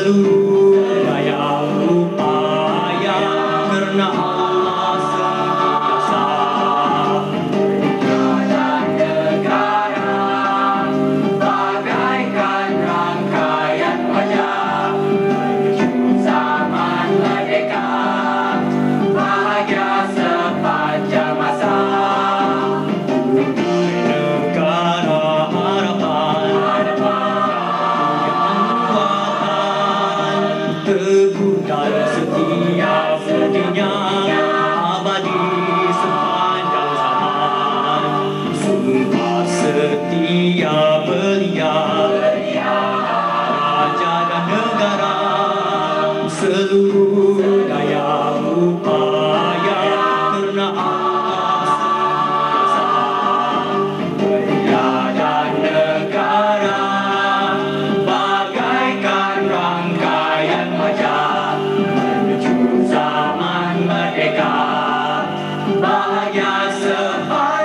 Hallelujah. kebudayaan setia setia abadi sepanjang zaman. Sumpah setia belia raja dan negara seluruh I got so.